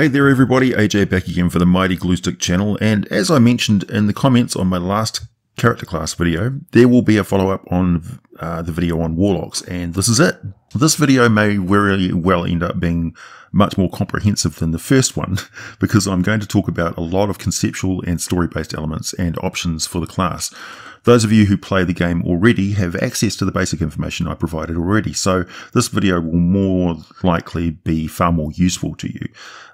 Hey there everybody, AJ back again for the Mighty Gluestick channel, and as I mentioned in the comments on my last character class video, there will be a follow-up on uh, the video on Warlocks, and this is it. This video may very well end up being much more comprehensive than the first one, because I'm going to talk about a lot of conceptual and story-based elements and options for the class. Those of you who play the game already have access to the basic information I provided already, so this video will more likely be far more useful to you.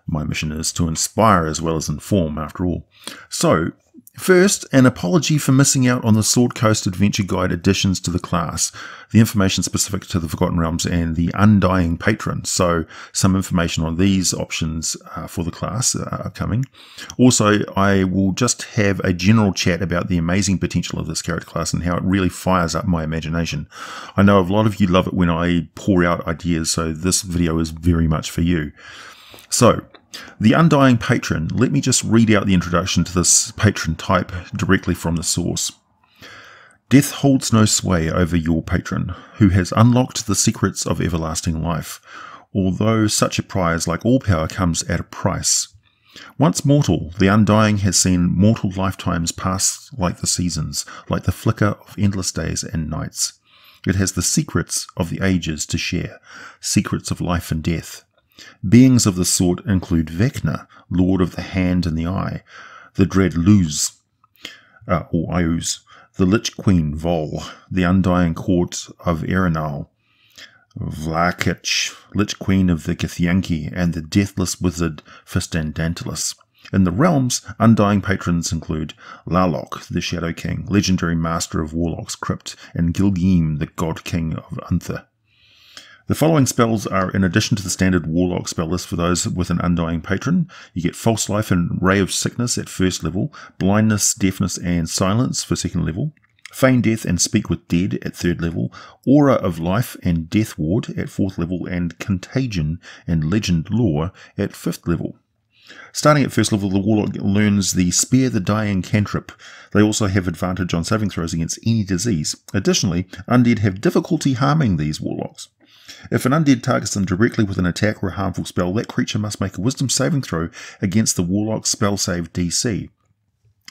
My mission is to inspire as well as inform, after all. So, First, an apology for missing out on the Sword Coast Adventure Guide additions to the class, the information specific to the Forgotten Realms and the Undying Patron. So, some information on these options uh, for the class are coming. Also, I will just have a general chat about the amazing potential of this character class and how it really fires up my imagination. I know a lot of you love it when I pour out ideas, so this video is very much for you. So, the Undying Patron, let me just read out the introduction to this patron type directly from the source. Death holds no sway over your patron, who has unlocked the secrets of everlasting life, although such a prize, like all power, comes at a price. Once mortal, the Undying has seen mortal lifetimes pass like the seasons, like the flicker of endless days and nights. It has the secrets of the ages to share, secrets of life and death, Beings of the sort include Vecna, Lord of the Hand and the Eye, the dread Luz, uh, or Iuz, the Lich Queen Vol, the Undying Court of Aerenal, Vlaakith, Lich Queen of the Githyanki, and the Deathless Wizard Fistandantilus. In the realms, undying patrons include Larloch, the Shadow King, legendary master of Warlock's Crypt, and Gilgeam, the God King of Unther. The following spells are in addition to the standard Warlock spell list for those with an Undying Patron. You get False Life and Ray of Sickness at first level, Blindness, Deafness, and Silence for second level, Feign Death and Speak with Dead at third level, Aura of Life and Death Ward at fourth level, and Contagion and Legend Lore at fifth level. Starting at first level, the Warlock learns the Spare the Dying cantrip. They also have advantage on saving throws against any disease. Additionally, Undead have difficulty harming these Warlocks. If an undead targets them directly with an attack or a harmful spell, that creature must make a wisdom saving throw against the warlock's spell save DC.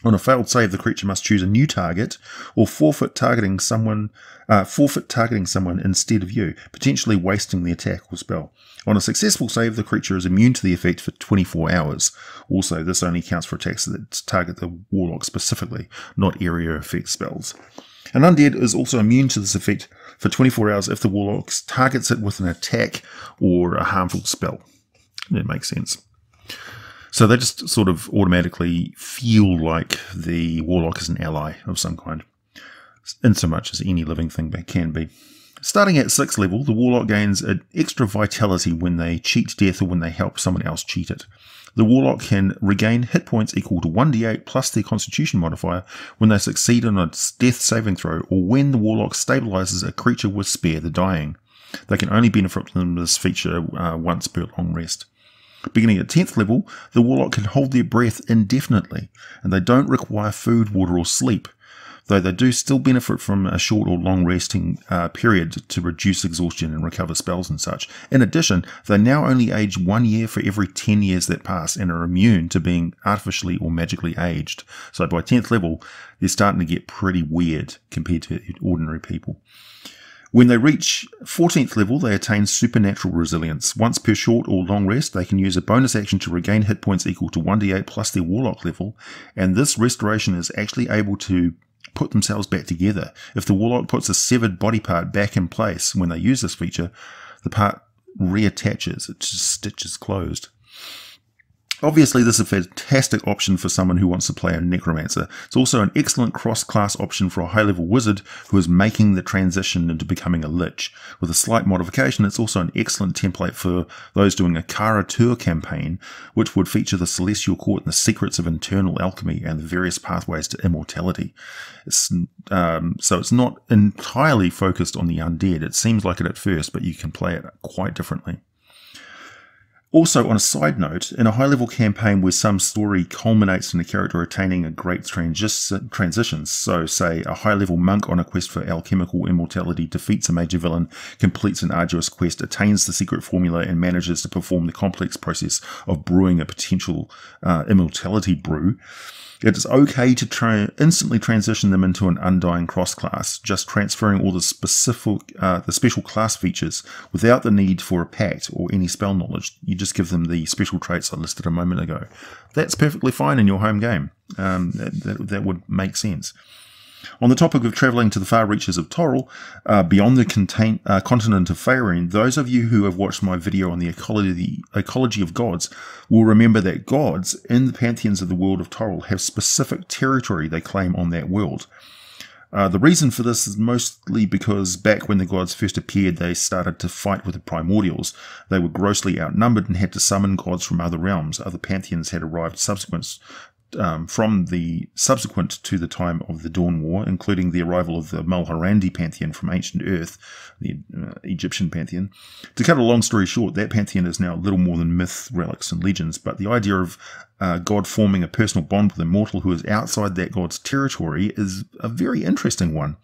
On a failed save, the creature must choose a new target or forfeit targeting someone, uh, forfeit targeting someone instead of you, potentially wasting the attack or spell. On a successful save, the creature is immune to the effect for 24 hours. Also, this only counts for attacks that target the warlock specifically, not area effect spells. An undead is also immune to this effect for 24 hours if the warlock targets it with an attack or a harmful spell. That makes sense. So they just sort of automatically feel like the warlock is an ally of some kind, in so much as any living thing can be. Starting at 6th level, the warlock gains an extra vitality when they cheat death or when they help someone else cheat it. The Warlock can regain hit points equal to 1d8 plus their Constitution modifier when they succeed on a death saving throw or when the Warlock stabilizes a creature with Spare the Dying. They can only benefit from this feature uh, once per long rest. Beginning at 10th level, the Warlock can hold their breath indefinitely, and they don't require food, water, or sleep though they do still benefit from a short or long resting uh, period to reduce exhaustion and recover spells and such. In addition, they now only age one year for every 10 years that pass and are immune to being artificially or magically aged. So by 10th level, they're starting to get pretty weird compared to ordinary people. When they reach 14th level, they attain supernatural resilience. Once per short or long rest, they can use a bonus action to regain hit points equal to 1d8 plus their warlock level, and this restoration is actually able to put themselves back together. If the warlock puts a severed body part back in place when they use this feature, the part reattaches, it just stitches closed. Obviously, this is a fantastic option for someone who wants to play a Necromancer. It's also an excellent cross-class option for a high-level wizard who is making the transition into becoming a Lich. With a slight modification, it's also an excellent template for those doing a Kara-Tur campaign, which would feature the Celestial Court and the secrets of internal alchemy and the various pathways to immortality. It's, um, so it's not entirely focused on the undead. It seems like it at first, but you can play it quite differently. Also, on a side note, in a high level campaign where some story culminates in a character attaining a great transition, so say a high level monk on a quest for alchemical immortality defeats a major villain, completes an arduous quest, attains the secret formula, and manages to perform the complex process of brewing a potential uh, immortality brew, it is okay to try instantly transition them into an undying cross class, just transferring all the specific, uh, the special class features without the need for a pact or any spell knowledge. You just give them the special traits I listed a moment ago. That's perfectly fine in your home game. Um, that, that, that would make sense. On the topic of travelling to the far reaches of Toril, uh, beyond the contain, uh, continent of Faerûn, those of you who have watched my video on the ecology, ecology of gods will remember that gods in the pantheons of the world of Toril have specific territory they claim on that world. Uh, the reason for this is mostly because back when the gods first appeared, they started to fight with the primordials. They were grossly outnumbered and had to summon gods from other realms. Other pantheons had arrived subsequent um, from the subsequent to the time of the Dawn War, including the arrival of the Mulhorandi pantheon from ancient Earth, the uh, Egyptian pantheon. To cut a long story short, that pantheon is now little more than myth, relics, and legends. But the idea of uh, God forming a personal bond with a mortal who is outside that god's territory is a very interesting one.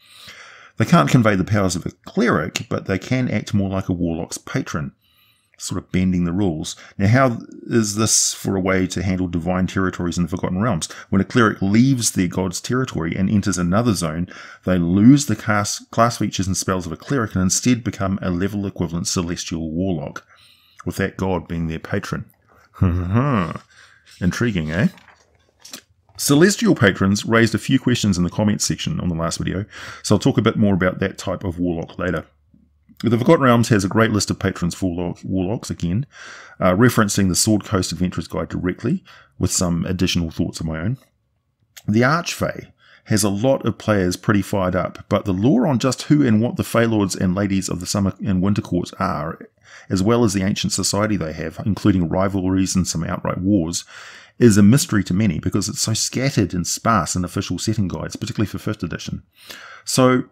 They can't convey the powers of a cleric, but they can act more like a warlock's patron sort of bending the rules. Now, how is this for a way to handle divine territories in the Forgotten Realms? When a cleric leaves their god's territory and enters another zone, they lose the class, class features and spells of a cleric and instead become a level equivalent celestial warlock, with that god being their patron. Intriguing, eh? Celestial patrons raised a few questions in the comments section on the last video, so I'll talk a bit more about that type of warlock later. The Forgotten Realms has a great list of patrons for warlocks, again, uh, referencing the Sword Coast Adventurer's Guide directly, with some additional thoughts of my own. The Archfey has a lot of players pretty fired up, but the lore on just who and what the Fey Lords and Ladies of the Summer and Winter Courts are, as well as the ancient society they have, including rivalries and some outright wars, is a mystery to many because it's so scattered and sparse in official setting guides, particularly for 5th edition. So,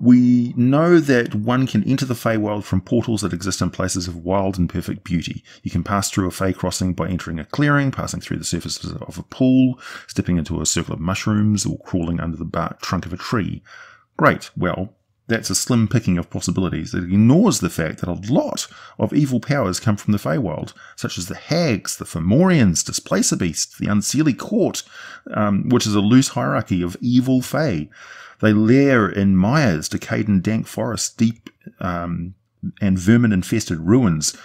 we know that one can enter the Feywild from portals that exist in places of wild and perfect beauty. You can pass through a Fey crossing by entering a clearing, passing through the surface of a pool, stepping into a circle of mushrooms, or crawling under the bark trunk of a tree. Great, well, that's a slim picking of possibilities. It ignores the fact that a lot of evil powers come from the Feywild, such as the Hags, the Fomorians, Displacer Beasts, the Unseelie Court, um, which is a loose hierarchy of evil Fey. They lair in mires, decayed and dank forests, deep um, and vermin infested ruins,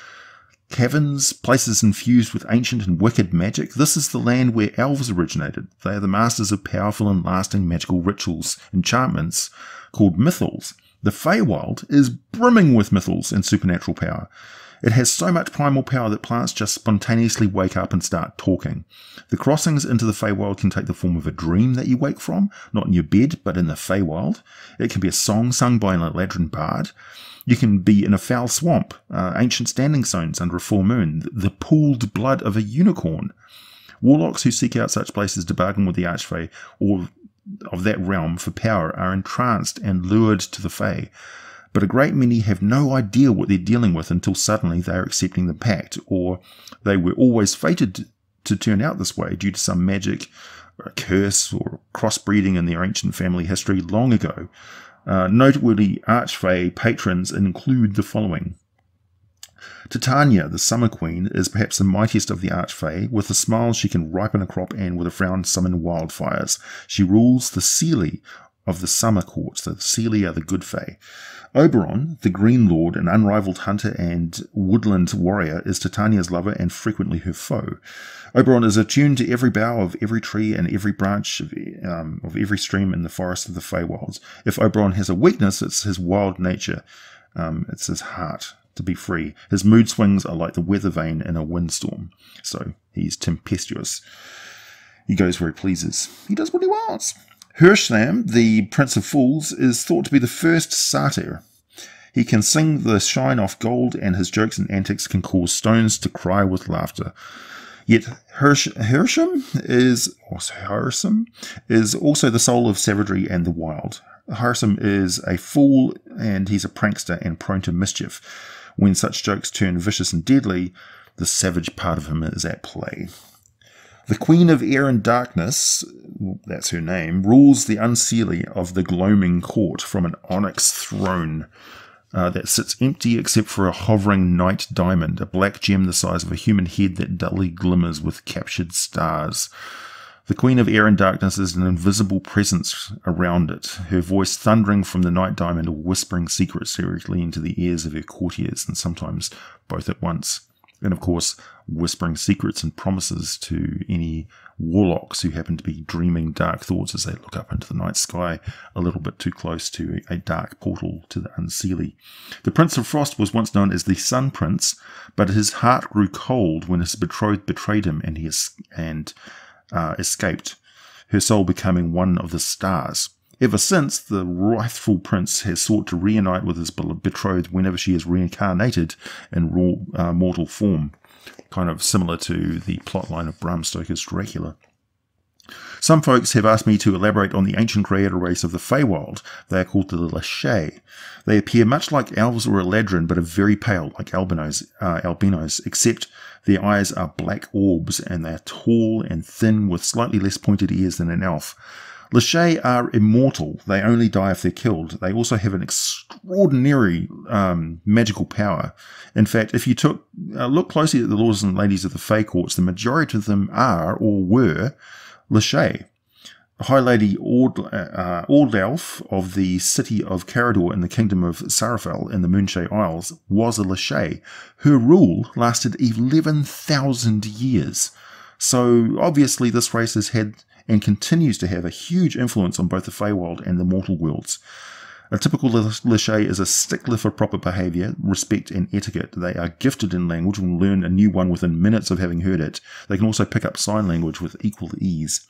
caverns, places infused with ancient and wicked magic. This is the land where elves originated. They are the masters of powerful and lasting magical rituals, enchantments called mythals. The Feywild is brimming with mythals and supernatural power. It has so much primal power that plants just spontaneously wake up and start talking. The crossings into the Feywild can take the form of a dream that you wake from, not in your bed, but in the Feywild. It can be a song sung by an Eladrin bard. You can be in a foul swamp, uh, ancient standing stones under a full moon, the pooled blood of a unicorn. Warlocks who seek out such places to bargain with the Archfey or of that realm for power are entranced and lured to the Fey but a great many have no idea what they're dealing with until suddenly they are accepting the pact, or they were always fated to turn out this way due to some magic, or a curse, or crossbreeding in their ancient family history long ago. Uh, noteworthy Archfey patrons include the following. Titania, the Summer Queen, is perhaps the mightiest of the Archfey. With a smile, she can ripen a crop and with a frown summon wildfires. She rules the Seelie of the Summer Courts. The Seelie are the good Fey. Oberon, the Green Lord, an unrivaled hunter and woodland warrior, is Titania's lover and frequently her foe. Oberon is attuned to every bough of every tree and every branch of, um, of every stream in the forest of the Feywilds. If Oberon has a weakness, it's his wild nature. Um, it's his heart to be free. His mood swings are like the weather vane in a windstorm. So he's tempestuous. He goes where he pleases. He does what he wants. Hyrsam, the Prince of Fools, is thought to be the first satyr. He can sing the shine off gold, and his jokes and antics can cause stones to cry with laughter. Yet Hirsch, Hyrsam is Hyrsam is also the soul of savagery and the wild. Hyrsam is a fool, and he's a prankster and prone to mischief. When such jokes turn vicious and deadly, the savage part of him is at play. The Queen of Air and Darkness, that's her name, rules the Unseelie of the Gloaming Court from an onyx throne uh, that sits empty except for a hovering night diamond, a black gem the size of a human head that dully glimmers with captured stars. The Queen of Air and Darkness is an invisible presence around it, her voice thundering from the night diamond or whispering secrets directly into the ears of her courtiers, and sometimes both at once. And of course, whispering secrets and promises to any warlocks who happen to be dreaming dark thoughts as they look up into the night sky a little bit too close to a dark portal to the Unseelie. The Prince of Frost was once known as the Sun Prince, but his heart grew cold when his betrothed betrayed him and he es- and uh, escaped, her soul becoming one of the stars. Ever since, the wrathful prince has sought to reunite with his betrothed whenever she is reincarnated in raw, uh, mortal form, kind of similar to the plotline of Bram Stoker's Dracula. Some folks have asked me to elaborate on the ancient creator race of the Feywild. They are called the LeShay. They appear much like elves or eladrin, but are very pale, like albinos, uh, albinos, except their eyes are black orbs and they are tall and thin with slightly less pointed ears than an elf. LeShay are immortal. They only die if they're killed. They also have an extraordinary um, magical power. In fact, if you took uh, look closely at the lords and ladies of the Fey courts, the majority of them are or were LeShay. High Lady Ord, uh, Ordalf of the city of Carador in the kingdom of Sarifal in the Moonshae Isles was a LeShay. Her rule lasted 11,000 years. So obviously this race has had and continues to have a huge influence on both the Feywild and the mortal worlds. A typical LeShay is a stickler for proper behaviour, respect, and etiquette. They are gifted in language and learn a new one within minutes of having heard it. They can also pick up sign language with equal ease.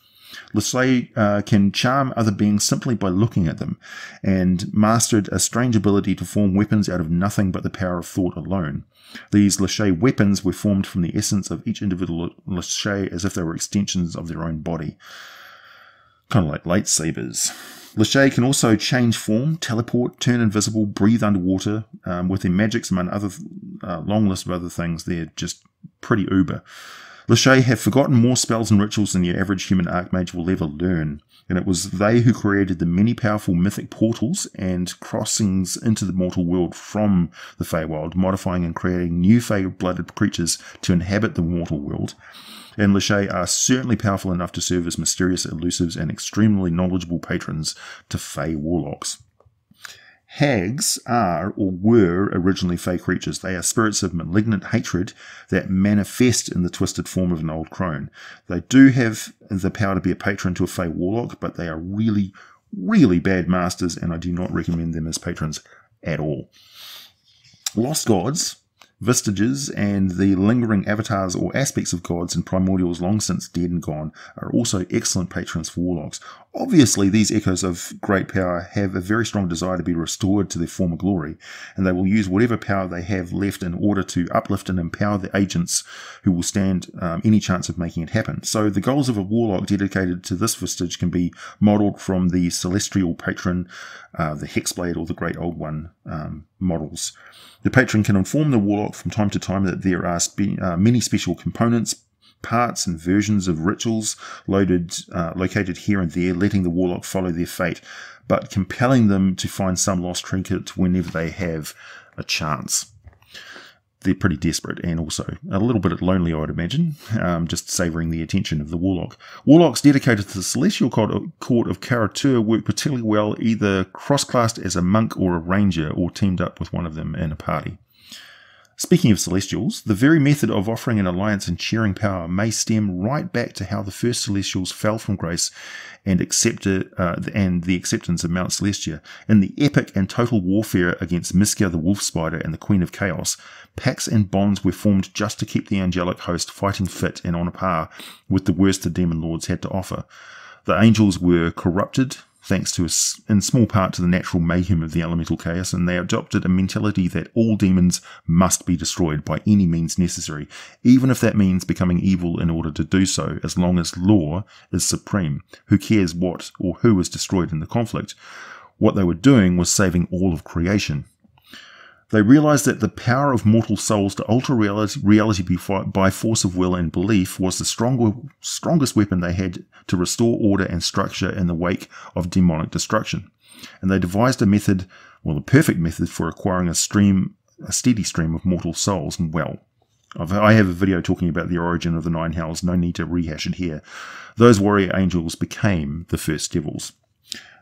LeShay uh, can charm other beings simply by looking at them, and mastered a strange ability to form weapons out of nothing but the power of thought alone. These LeShay weapons were formed from the essence of each individual LeShay as if they were extensions of their own body. Kind of like lightsabers. LeShay can also change form, teleport, turn invisible, breathe underwater. Um, with their magics, among other uh, long list of other things, they're just pretty uber. LeShay have forgotten more spells and rituals than your average human archmage will ever learn, and it was they who created the many powerful mythic portals and crossings into the mortal world from the Feywild, modifying and creating new Fey-blooded creatures to inhabit the mortal world and LeShay are certainly powerful enough to serve as mysterious elusives and extremely knowledgeable patrons to Fey warlocks. Hags are or were originally Fey creatures. They are spirits of malignant hatred that manifest in the twisted form of an old crone. They do have the power to be a patron to a Fey warlock, but they are really, really bad masters, and I do not recommend them as patrons at all. Lost gods Vestiges and the lingering avatars or aspects of gods and primordials long since dead and gone are also excellent patrons for warlocks. Obviously, these echoes of great power have a very strong desire to be restored to their former glory, and they will use whatever power they have left in order to uplift and empower the agents who will stand um, any chance of making it happen. So, the goals of a warlock dedicated to this vestige can be modelled from the celestial patron, uh, the hexblade, or the great old one um, models. The patron can inform the warlock from time to time that there are spe- uh, many special components, parts, and versions of rituals loaded, uh, located here and there, letting the warlock follow their fate, but compelling them to find some lost trinket whenever they have a chance they're pretty desperate and also a little bit lonely, I would imagine, um, just savouring the attention of the Warlock. Warlocks dedicated to the Celestial Court of Kara-Tur work particularly well either cross-classed as a monk or a ranger or teamed up with one of them in a party. Speaking of Celestials, the very method of offering an alliance and sharing power may stem right back to how the first Celestials fell from grace and accepted uh, and the acceptance of Mount Celestia. In the epic and total warfare against Miska the Wolf Spider and the Queen of Chaos, pacts and bonds were formed just to keep the angelic host fighting fit and on a par with the worst the demon lords had to offer. The angels were corrupted, thanks to, a, in small part, to the natural mayhem of the elemental chaos, and they adopted a mentality that all demons must be destroyed by any means necessary, even if that means becoming evil in order to do so, as long as law is supreme. Who cares what or who is destroyed in the conflict? What they were doing was saving all of creation. They realized that the power of mortal souls to alter reality, reality by force of will and belief was the stronger, strongest weapon they had to restore order and structure in the wake of demonic destruction. And they devised a method, well, the perfect method for acquiring a stream, a steady stream of mortal souls. And well, I have a video talking about the origin of the Nine Hells, no need to rehash it here. Those warrior angels became the first devils.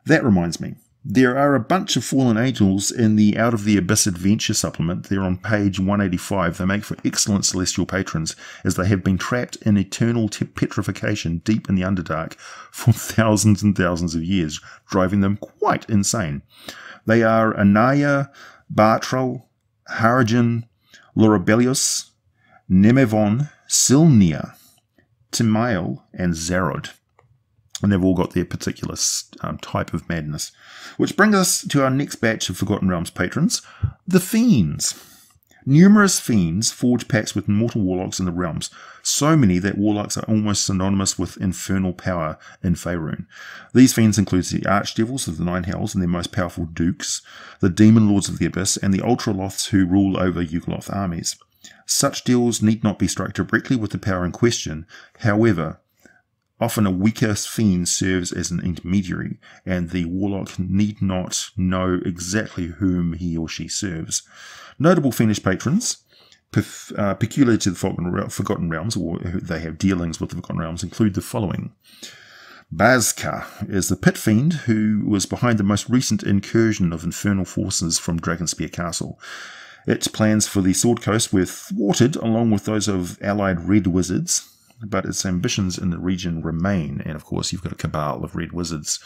That reminds me, there are a bunch of fallen angels in the Out of the Abyss Adventure supplement. They're on page 185. They make for excellent celestial patrons as they have been trapped in eternal petrification deep in the Underdark for thousands and thousands of years, driving them quite insane. They are Anaya, Bartrel, Harrigan, Lorabelius, Nemevon, Silnia, Timael, and Zarod. And they've all got their particular um, type of madness. Which brings us to our next batch of Forgotten Realms patrons, the Fiends. Numerous fiends forge pacts with mortal warlocks in the realms, so many that warlocks are almost synonymous with infernal power in Faerun. These fiends include the archdevils of the Nine Hells and their most powerful dukes, the demon lords of the abyss, and the ultraloths who rule over Yugoloth armies. Such deals need not be struck directly with the power in question. However, often a weaker fiend serves as an intermediary, and the warlock need not know exactly whom he or she serves. Notable fiendish patrons, uh, peculiar to the Forgotten Realms, or they have dealings with the Forgotten Realms, include the following. Baazka is the pit fiend who was behind the most recent incursion of infernal forces from Dragonspear Castle. Its plans for the Sword Coast were thwarted along with those of allied red wizards, but its ambitions in the region remain. And of course, you've got a cabal of red wizards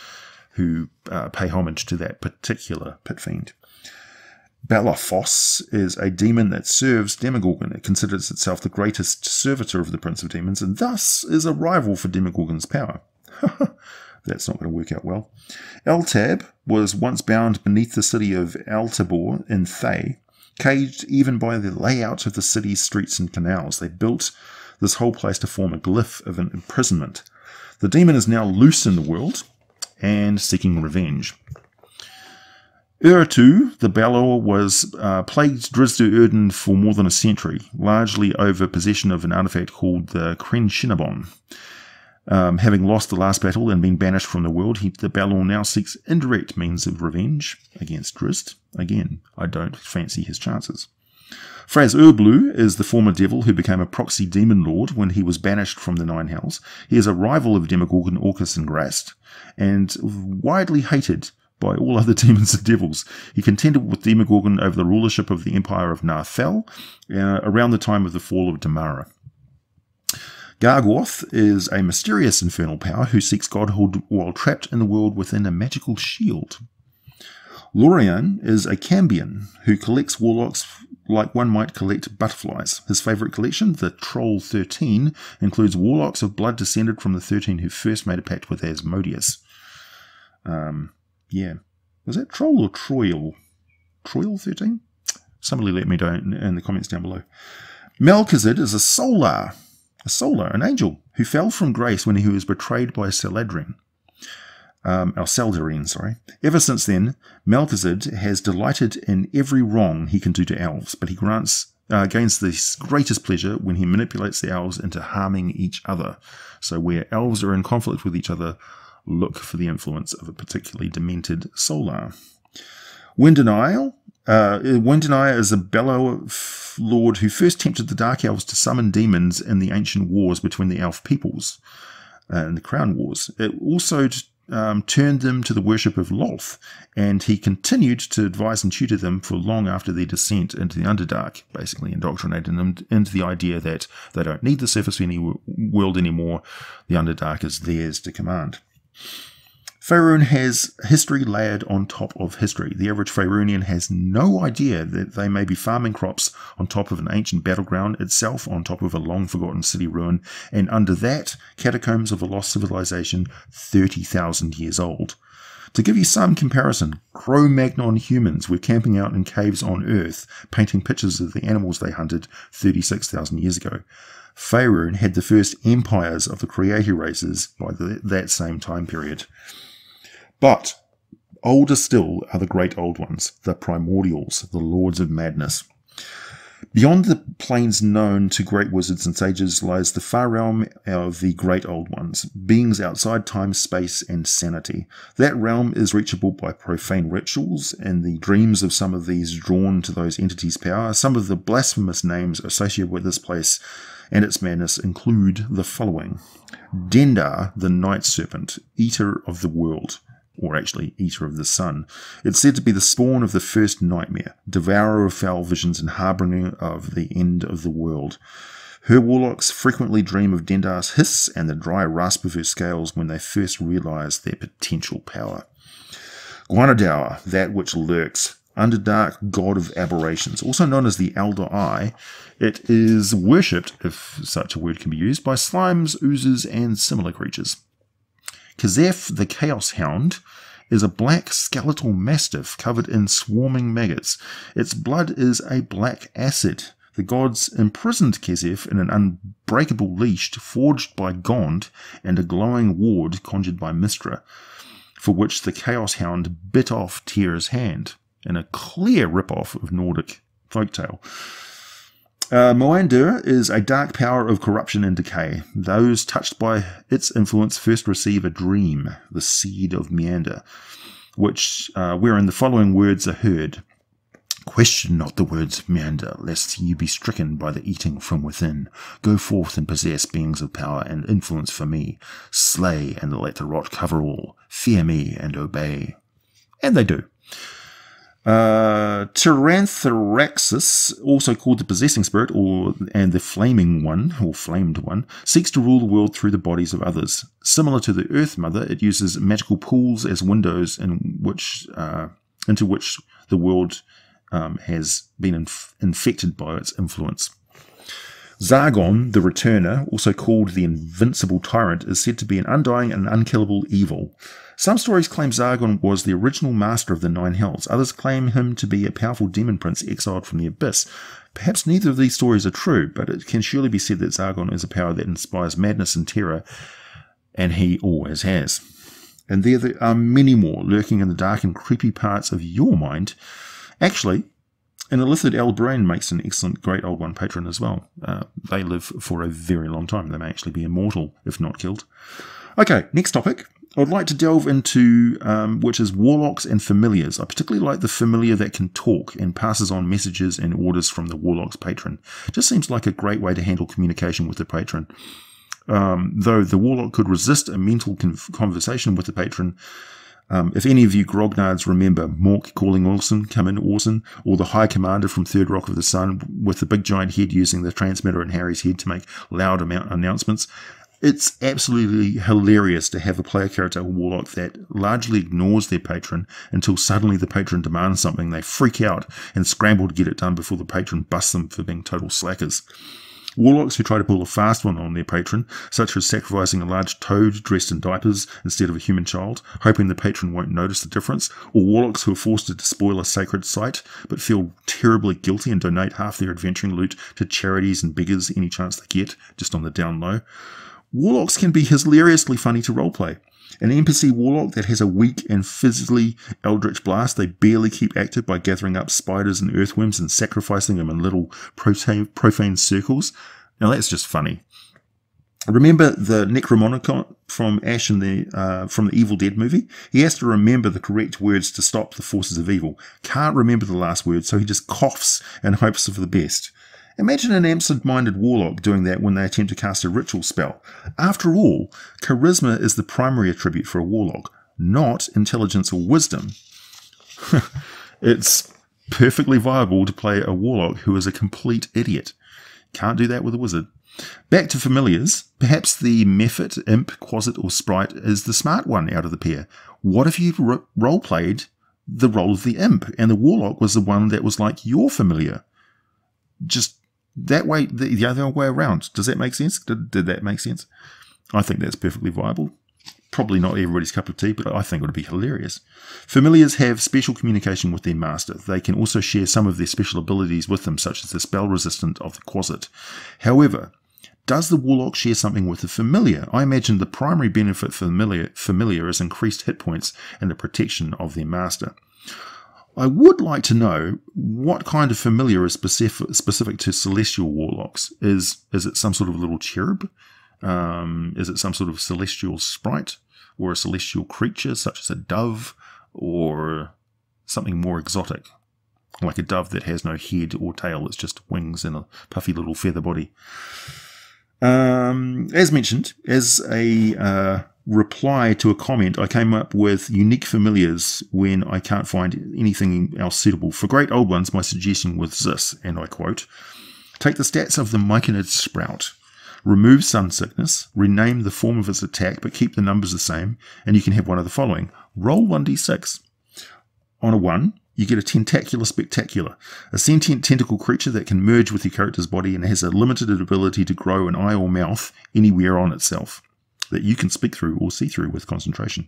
who uh, pay homage to that particular pit fiend. Belaphoss is a demon that serves Demogorgon. It considers itself the greatest servitor of the Prince of Demons and thus is a rival for Demogorgon's power. That's not going to work out well. Eltab was once bound beneath the city of Eltabbar in Thay caged even by the layout of the city's streets and canals. They built this whole place to form a glyph of an imprisonment. The demon is now loose in the world and seeking revenge. Errtu, the Balor, was uh, plagued Drizzt Do'Urden for more than a century, largely over possession of an artifact called the Crenshinibon. Um, having lost the last battle and been banished from the world, he, the Balor now seeks indirect means of revenge against Drizzt. Again, I don't fancy his chances. Fraz-Urb'luu is the former devil who became a proxy demon lord when he was banished from the Nine Hells. He is a rival of Demogorgon, Orcus, and Graz'zt, and widely hated by all other demons and devils. He contended with Demogorgon over the rulership of the Empire of Narfell uh, around the time of the fall of Damara. Gargauth is a mysterious infernal power who seeks godhood while trapped in the world within a magical shield. Lorian is a Cambion who collects warlocks like one might collect butterflies. His favourite collection, the Troll 13, includes warlocks of blood descended from the 13 who first made a pact with Asmodeus. Um, yeah. Was that Troll or Troil? Troil 13? Somebody let me know in the comments down below. Malkizid is a Solar a solar, an angel, who fell from grace when he was betrayed by Saladrin. Um, or Saldarine, sorry. Ever since then, Malkizid has delighted in every wrong he can do to elves, but he grants uh, gains the greatest pleasure when he manipulates the elves into harming each other. So where elves are in conflict with each other, look for the influence of a particularly demented solar. Wendaniel uh, Wendaniah is a Balor lord who first tempted the Dark Elves to summon demons in the ancient wars between the elf peoples uh, and the Crown Wars. It also um, turned them to the worship of Lolth, and he continued to advise and tutor them for long after their descent into the Underdark, basically indoctrinating them into the idea that they don't need the surface any world anymore, the Underdark is theirs to command. Faerun has history layered on top of history. The average Faerunian has no idea that they may be farming crops on top of an ancient battleground itself, on top of a long forgotten city ruin, and under that, catacombs of a lost civilization 30,000 years old. To give you some comparison, Cro Magnon humans were camping out in caves on Earth, painting pictures of the animals they hunted 36,000 years ago. Faerun had the first empires of the creator races by the, that same time period. But Older still are the great old ones, the primordials, the lords of madness. Beyond the planes known to great wizards and sages lies the far realm of the great old ones, beings outside time, space, and sanity. That realm is reachable by profane rituals, and the dreams of some of these drawn to those entities' power. Some of the blasphemous names associated with this place and its madness include the following Dendar, the night serpent, eater of the world or actually Eater of the Sun. It's said to be the spawn of the first nightmare, devourer of foul visions and harbinger of the end of the world. Her warlocks frequently dream of Dendar's hiss and the dry rasp of her scales when they first realize their potential power. Ghaunadaur, that which lurks, Underdark god of aberrations, also known as the Elder Eye. It is worshipped, if such a word can be used, by slimes, oozes, and similar creatures. Kezef the Chaos Hound is a black skeletal mastiff covered in swarming maggots. Its blood is a black acid. The gods imprisoned Kezef in an unbreakable leash forged by Gond and a glowing ward conjured by Mystra, for which the Chaos Hound bit off Tyr's hand, in a clear rip-off of Nordic folktale. Uh, Moander is a dark power of corruption and decay. Those touched by its influence first receive a dream, the seed of Moander, which uh, wherein the following words are heard. Question not the words Moander, lest you be stricken by the eating from within. Go forth and possess beings of power and influence for me. Slay and let the rot cover all. Fear me and obey. And they do. Uh, also called the possessing spirit, or and the flaming one, or flamed one, seeks to rule the world through the bodies of others. Similar to the Earth Mother, it uses magical pools as windows in which uh, into which the world um, has been inf- infected by its influence. Zargon, the Returner, also called the Invincible Tyrant, is said to be an undying and unkillable evil. Some stories claim Zargon was the original master of the Nine Hells. Others claim him to be a powerful demon prince exiled from the Abyss. Perhaps neither of these stories are true, but it can surely be said that Zargon is a power that inspires madness and terror, and he always has. And there, there are many more lurking in the dark and creepy parts of your mind. Actually, and Illithid Elder Brain makes an excellent Great Old One patron as well. Uh, they live for a very long time. They may actually be immortal if not killed. Okay, next topic. I would like to delve into um, which is warlocks and familiars. I particularly like the familiar that can talk and passes on messages and orders from the warlock's patron. Just seems like a great way to handle communication with the patron. Um, though the warlock could resist a mental conversation with the patron. Um, if any of you grognards remember Mork calling Orson, come in Orson, or the High Commander from Third Rock of the Sun with the big giant head using the transmitter in Harry's head to make loud announcements, it's absolutely hilarious to have a player character, warlock, that largely ignores their patron until suddenly the patron demands something. They freak out and scramble to get it done before the patron busts them for being total slackers. Warlocks who try to pull a fast one on their patron, such as sacrificing a large toad dressed in diapers instead of a human child, hoping the patron won't notice the difference, or warlocks who are forced to despoil a sacred site but feel terribly guilty and donate half their adventuring loot to charities and beggars any chance they get, just on the down low. Warlocks can be hilariously funny to roleplay. An NPC warlock that has a weak and physically eldritch blast they barely keep active by gathering up spiders and earthworms and sacrificing them in little profane circles. Now that's just funny. Remember the Necronomicon from Ash and the uh, from the Evil Dead movie? He has to remember the correct words to stop the forces of evil. Can't remember the last word, so he just coughs and hopes for the best. Imagine an absent-minded warlock doing that when they attempt to cast a ritual spell. After all, charisma is the primary attribute for a warlock, not intelligence or wisdom. it's perfectly viable to play a warlock who is a complete idiot. Can't do that with a wizard. Back to familiars. Perhaps the Mephit, Imp, Quasit, or Sprite is the smart one out of the pair. What if you ro- role played the role of the Imp and the Warlock was the one that was like your familiar? Just that way, the, the other way around. Does that make sense? Did, did that make sense? I think that's perfectly viable. Probably not everybody's cup of tea, but I think it would be hilarious. Familiars have special communication with their master. They can also share some of their special abilities with them, such as the spell resistant of the Quasit. However, does the Warlock share something with the Familiar? I imagine the primary benefit for familiar, familiar is increased hit points and the protection of their master. I would like to know what kind of familiar is specific, specific to celestial warlocks. Is is it some sort of little cherub? Um, is it some sort of celestial sprite or a celestial creature such as a dove or something more exotic, like a dove that has no head or tail, it's just wings and a puffy little feather body? Um, as mentioned, as a uh, reply to a comment, I came up with unique familiars when I can't find anything else suitable. For great old ones, my suggestion was this, and I quote Take the stats of the Myconid Sprout, remove Sun Sickness, rename the form of its attack, but keep the numbers the same, and you can have one of the following roll 1d6. On a 1, you get a Tentacular Spectacular, a sentient tentacle creature that can merge with your character's body and has a limited ability to grow an eye or mouth anywhere on itself that you can speak through or see through with concentration.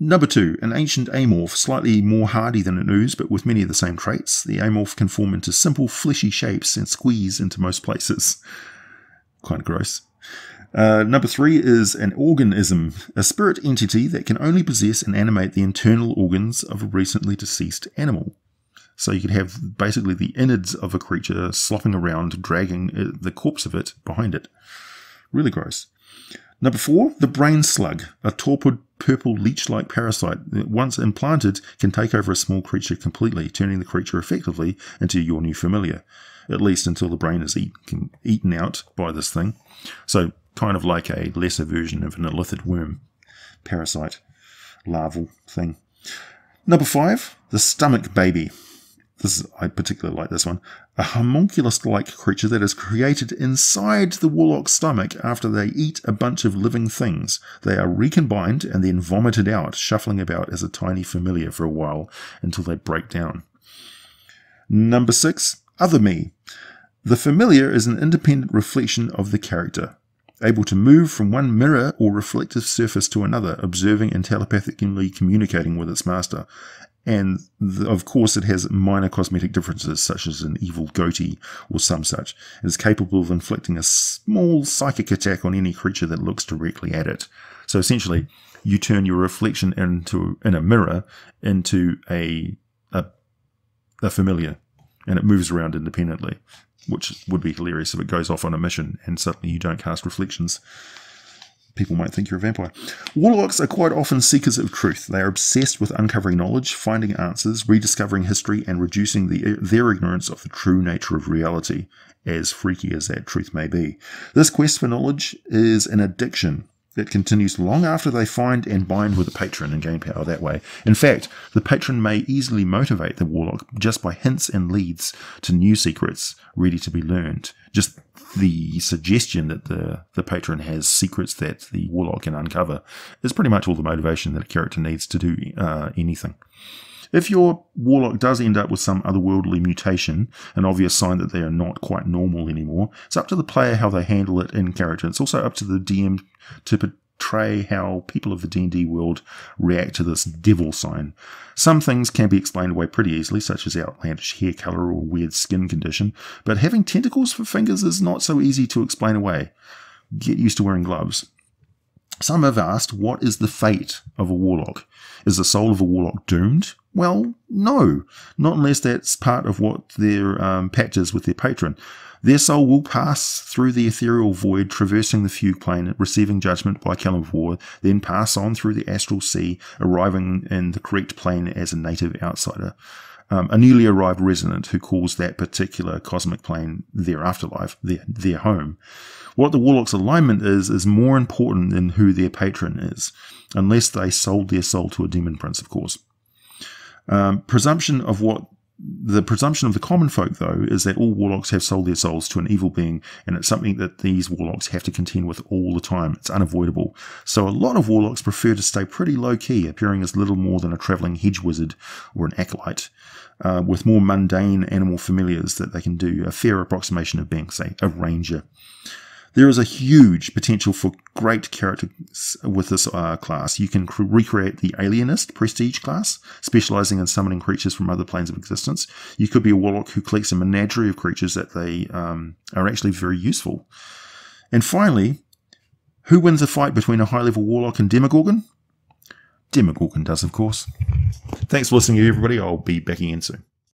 Number two, an ancient amorph, slightly more hardy than an ooze, but with many of the same traits. The amorph can form into simple, fleshy shapes and squeeze into most places. Quite gross. Uh, number three is an organism, a spirit entity that can only possess and animate the internal organs of a recently deceased animal. So you could have basically the innards of a creature slopping around, dragging uh, the corpse of it behind it. Really gross. Number four, the brain slug, a torpid purple leech-like parasite that once implanted can take over a small creature completely, turning the creature effectively into your new familiar, at least until the brain is eat, eaten out by this thing. So kind of like a lesser version of an illithid worm parasite larval thing. Number five, the stomach baby. This is, I particularly like this one. A homunculus-like creature that is created inside the warlock's stomach after they eat a bunch of living things. They are recombined and then vomited out, shuffling about as a tiny familiar for a while until they break down. Number six, Other Me. The familiar is an independent reflection of the character able to move from one mirror or reflective surface to another, observing and telepathically communicating with its master. And the, of course, it has minor cosmetic differences, such as an evil goatee or some such. It is capable of inflicting a small psychic attack on any creature that looks directly at it. So essentially, you turn your reflection into in a mirror into a a, a familiar, and it moves around independently which would be hilarious if it goes off on a mission and suddenly you don't cast reflections. People might think you're a vampire. Warlocks are quite often seekers of truth. They are obsessed with uncovering knowledge, finding answers, rediscovering history, and reducing the, their ignorance of the true nature of reality, as freaky as that truth may be. This quest for knowledge is an addiction that continues long after they find and bind with a patron and gain power that way. In fact, the patron may easily motivate the warlock just by hints and leads to new secrets ready to be learned. Just the suggestion that the, the patron has secrets that the warlock can uncover is pretty much all the motivation that a character needs to do uh, anything. If your warlock does end up with some otherworldly mutation, an obvious sign that they are not quite normal anymore, it's up to the player how they handle it in character. It's also up to the DM to portray how people of the D&D world react to this devil sign. Some things can be explained away pretty easily, such as outlandish hair color or weird skin condition, but having tentacles for fingers is not so easy to explain away. Get used to wearing gloves. Some have asked, what is the fate of a warlock? Is the soul of a warlock doomed? Well, no, not unless that's part of what their um, pact is with their patron. Their soul will pass through the ethereal void, traversing the fugue plane, receiving judgment by Kelemvor, then pass on through the astral sea, arriving in the correct plane as a native outsider. Um, a newly arrived resident who calls that particular cosmic plane their afterlife, their, their home. What the warlock's alignment is, is more important than who their patron is, unless they sold their soul to a demon prince, of course. Um, presumption of what the presumption of the common folk, though, is that all warlocks have sold their souls to an evil being, and it's something that these warlocks have to contend with all the time. It's unavoidable. So a lot of warlocks prefer to stay pretty low key, appearing as little more than a travelling hedge wizard or an acolyte, uh, with more mundane animal familiars that they can do a fair approximation of being, say, a ranger. There is a huge potential for great characters with this uh, class. You can cr- recreate the Alienist Prestige class, specializing in summoning creatures from other planes of existence. You could be a warlock who collects a menagerie of creatures that they um, are actually very useful. And finally, who wins a fight between a high level warlock and Demogorgon? Demogorgon does, of course. Thanks for listening, everybody. I'll be back again soon.